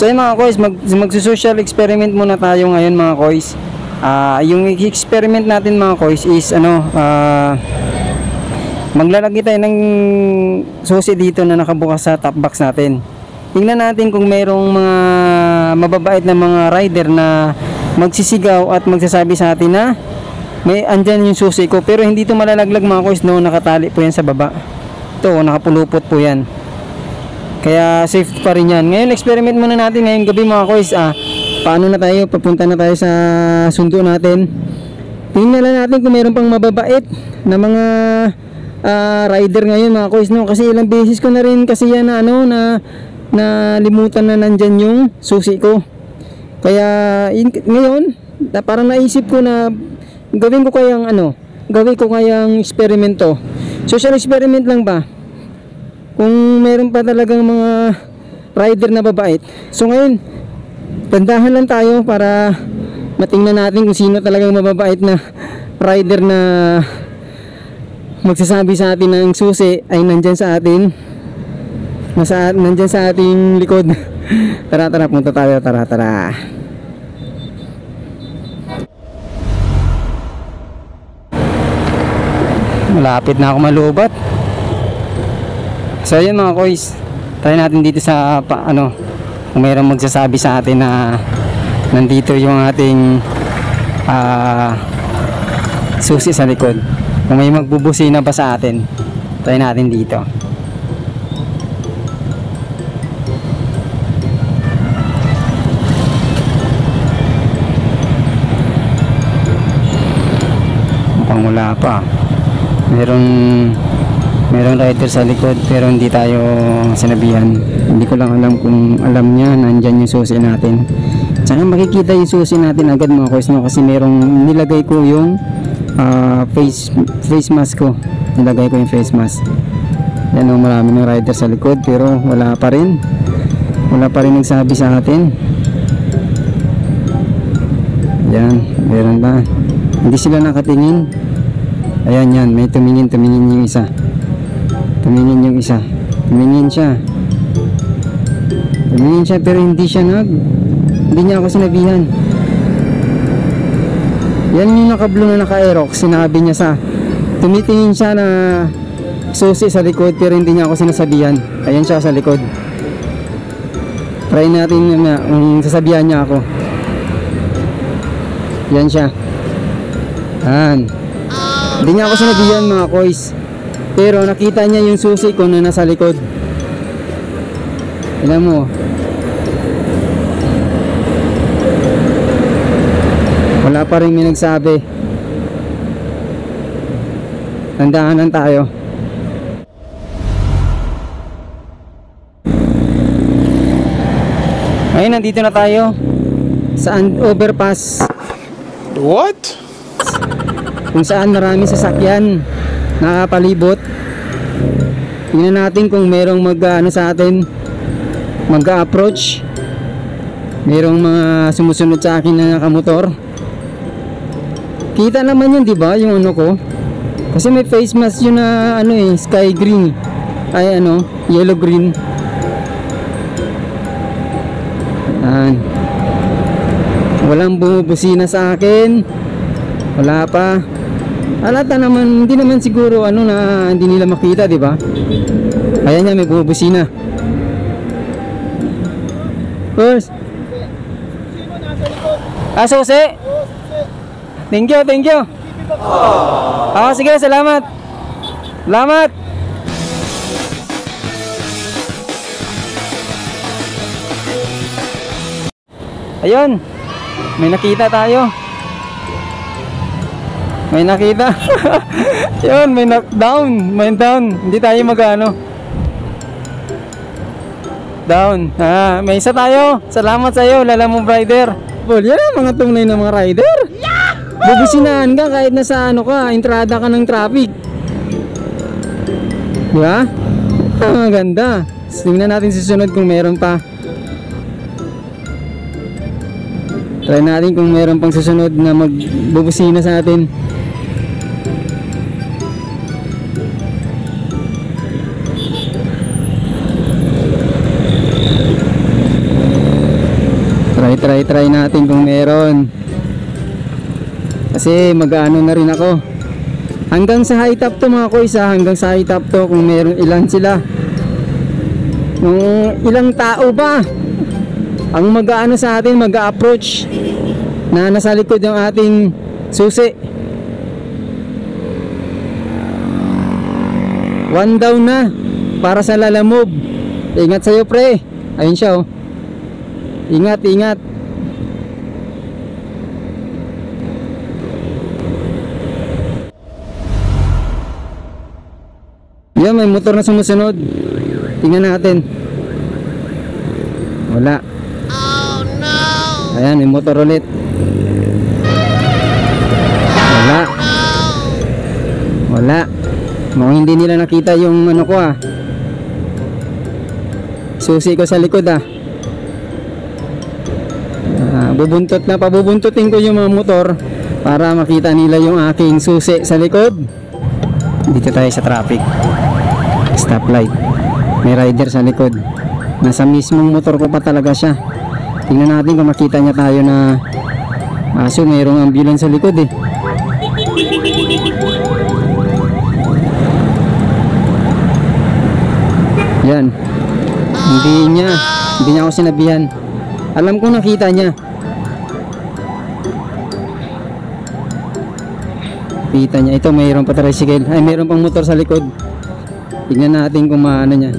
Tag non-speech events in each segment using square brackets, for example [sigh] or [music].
So yun mga koys, mag, magsusocial experiment muna tayo ngayon mga koys. Ah, yung experiment natin mga koys is ano, ah, maglalagay tayo ng susi dito na nakabukas sa top box natin. Tingnan natin kung merong mga mababait na mga rider na magsisigaw at magsasabi sa atin na may andyan yung susi ko pero hindi to malalaglag mga koys no nakatali po yan sa baba. Ito nakapulupot po yan. Kaya safe pa rin yan. Ngayon, experiment muna natin ngayong gabi mga koys. Ah, paano na tayo? Papunta na tayo sa sundo natin. Tingnan lang natin kung meron pang mababait na mga ah, rider ngayon mga koys. No? Kasi ilang beses ko na rin kasi yan na ano na na limutan na nandyan yung susi ko. Kaya in, ngayon, na, parang naisip ko na gawin ko kayang ano, gawin ko kayang eksperimento. Social experiment lang ba? Kung meron pa talagang mga rider na babait. So ngayon, tandahan lang tayo para matingnan natin kung sino talagang mababait na rider na magsasabi sa atin ng susi ay nandyan sa atin. Nasa, nandyan sa ating likod. [laughs] tara tara, punta tayo. Tara tara. Malapit na ako malubat. So yun mga koys, try natin dito sa pa, ano, kung mayroong magsasabi sa atin na nandito yung ating ah, susi sa likod. Kung may magbubusina pa sa atin, try natin dito. Mukhang wala pa. Merong merong rider sa likod pero hindi tayo sinabihan. Hindi ko lang alam kung alam niya nandyan yung susi natin. Tsaka makikita yung susi natin agad mga koys no? kasi merong nilagay ko yung ah, face face mask ko. Nilagay ko yung face mask. Yan o marami ng rider sa likod pero wala pa rin. Wala pa rin nagsabi sa atin. Yan meron ba? Hindi sila nakatingin. Ayan yan. May tumingin tumingin yung isa tumingin yung isa. Tumingin siya. Tumingin siya pero hindi siya nag hindi niya ako sinabihan. Yan yung nakablo na naka-aerox. Sinabi niya sa tumitingin siya na susi sa likod pero hindi niya ako sinasabihan. Ayan siya sa likod. Try natin na kung sasabihan niya ako. Yan siya. Yan. Hindi niya ako sinabihan mga koys pero nakita niya yung susi ko na nasa likod. Alam mo. Wala pa rin may nagsabi. Tandaan lang tayo. Ngayon nandito na tayo sa overpass What? kung saan marami sasakyan nakapalibot tingnan natin kung merong mag ano sa atin. Mag approach merong mga sumusunod sa akin na nakamotor. Kita naman yun di ba yung ano ko? Kasi may face mask yun na ano eh sky green. Ay ano yellow green. Yan walang bumubusina sa akin. Wala pa Alata naman, hindi naman siguro ano na hindi nila makita, di ba? Ayan niya, may bumubusina. First. Ah, susi. Thank you, thank you. Ah, sige, salamat. Salamat. Ayun. May nakita tayo. May nakita. [laughs] Yun, may knockdown. May down. Hindi tayo magano. Down. Ah, may isa tayo. Salamat sa iyo, Lalamove Rider. Well, yan ang mga tunay na mga rider. Bubusinahan ka kahit nasa ano ka, entrada ka ng traffic. Di ba? Ah, ganda. Tingnan natin susunod kung meron pa. Try natin kung meron pang susunod na magbubusina sa atin. Try, try, natin kung meron. Kasi mag-ano na rin ako. Hanggang sa high top to mga koys ha, hanggang sa high top to kung meron ilan sila. Nung ilang tao ba ang mag-ano sa atin, mag-approach na nasa likod yung ating susi. One down na para sa lalamove. Ingat sa'yo pre. Ayun siya oh. Ingat, ingat. Yan, may motor na sumusunod. Tingnan natin. Wala. Oh no! Ayan, may motor ulit. Wala. Wala. Mukhang hindi nila nakita yung ano ko ah. Susi ko sa likod ah. Ah, bubuntot na pabubuntutin ko yung mga motor para makita nila yung aking susi sa likod. Dito tayo sa traffic. Stoplight. May rider sa likod. Nasa mismong motor ko pa talaga siya. Tingnan natin kung makita niya tayo na aso mayroong ambulance sa likod eh. Yan. Hindi niya, hindi niya ako sinabihan. Alam ko nakita niya. Kita niya. Ito mayroon pa tricycle. Ay mayroon pang motor sa likod. Tingnan natin kung maano niya.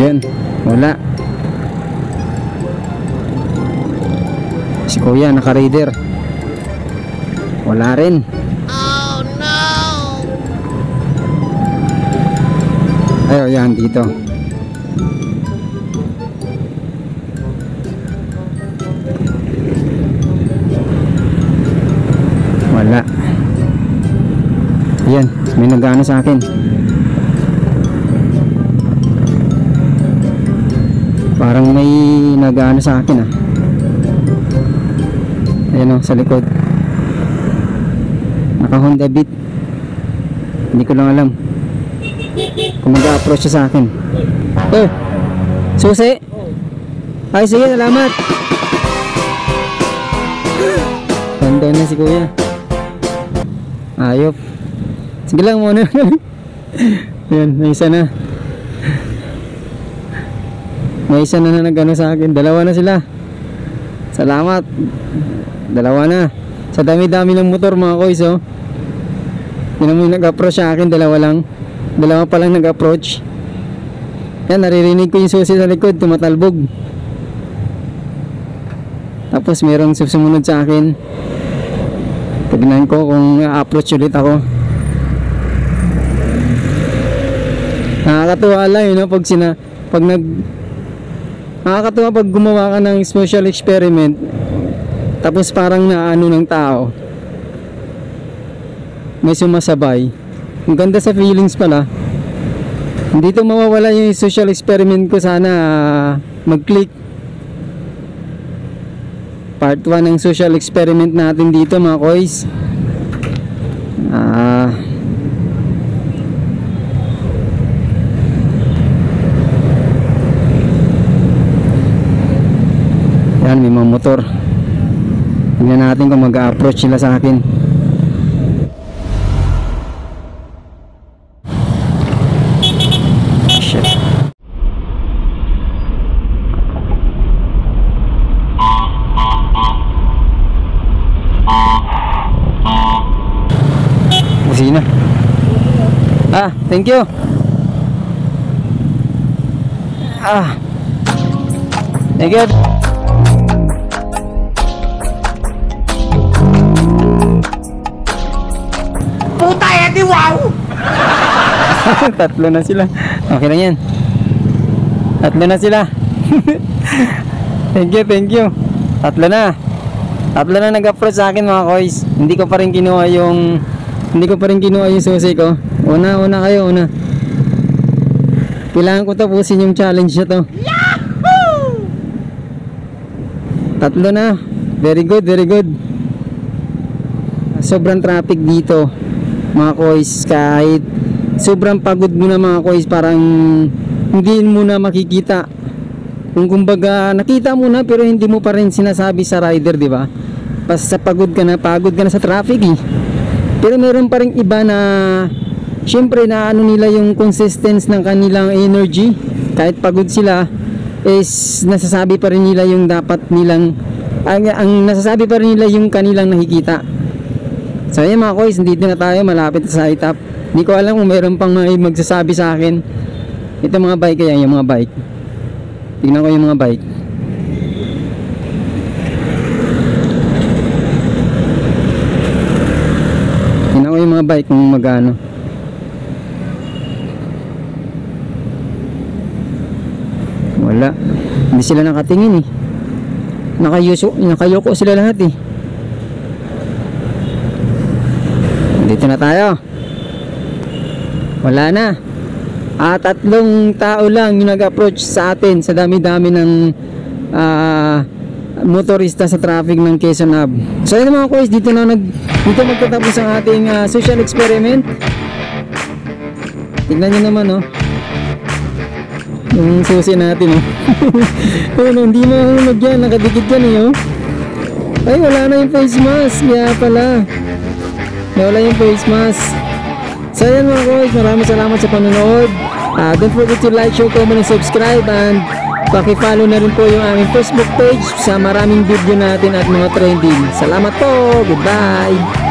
Yan. Wala. Si Kuya naka-reader. Wala rin. Ayaw yan dito. Yan, may nagano sa akin. Parang may nagano sa akin ah. Ayan o, sa likod. Naka Honda Beat. Hindi ko lang alam kung mag-approach sa akin. Oh, susi? Ay, sige, salamat. Tanda na si kuya. Ayop. Sige lang muna. Ayan, may isa na. May isa na na nag-ano sa akin. Dalawa na sila. Salamat. Dalawa na. Sa dami-dami ng motor mga koys, oh. Yun mo yung nag-approach sa akin, dalawa lang. Dalawa pa lang nag-approach. Yan, naririnig ko yung susi sa likod, tumatalbog. Tapos merong sumunod sa akin. Tignan ko kung approach ulit ako. Nakakatuwa lang yun, no? pag sina, pag nag, nakakatuwa pag gumawa ka ng social experiment, tapos parang naano ng tao, may sumasabay, ang ganda sa feelings pala. Hindi to mawawala yung social experiment ko sana ah, mag-click. Part 1 ng social experiment natin dito mga koys. Ah... Yan, may mga motor. Tingnan natin kung mag-approach sila sa akin. Shit. Busina. Ah, thank you. Ah. Thank you. Di wow! [laughs] Tatlo na sila. Okay lang yan. Tatlo na sila. [laughs] thank you, thank you. Tatlo na. Tatlo na nag-approach sa akin mga koys. Hindi ko pa rin kinuha yung hindi ko pa rin kinuha yung susi ko. Una, una kayo, una. Kailangan ko tapusin yung challenge na to. Tatlo na. Very good, very good. Sobrang traffic dito. Mga koys, kahit sobrang pagod mo na mga kois parang hindi mo na makikita. Kung kumbaga nakita mo na pero hindi mo pa rin sinasabi sa rider di ba? Pas sa pagod ka na pagod ka na sa traffic eh. Pero meron pa rin iba na syempre na ano nila yung consistency ng kanilang energy. Kahit pagod sila is nasasabi pa rin nila yung dapat nilang ang, ang nasasabi pa rin nila yung kanilang nakikita So ayun mga koys, dito na tayo malapit sa itap. Hindi ko alam kung meron pang may magsasabi sa akin. Ito mga bike kaya, yung mga bike. Tingnan ko yung mga bike. Tingnan ko yung mga bike kung magano. Wala. Hindi sila nakatingin eh. Nakayuso, nakayoko sila lahat eh. Dito na tayo. Wala na. At tatlong tao lang yung nag-approach sa atin sa dami-dami ng ah, motorista sa traffic ng Quezon Ave. So yun mga kuys, dito na nag dito magtatapos ang ating ah, social experiment. Tignan nyo naman oh. Yung susi natin oh. [laughs] Ayun, oh, hindi mahulog yan, nakadikit yan eh oh. Ay wala na yung face mask, kaya pala. Nawala yung face mask. So yan mga boys, maraming salamat sa panonood. Ah, don't forget to like, share, comment, and subscribe and paki-follow na rin po yung aming Facebook page sa maraming video natin at mga trending. Salamat po! Goodbye!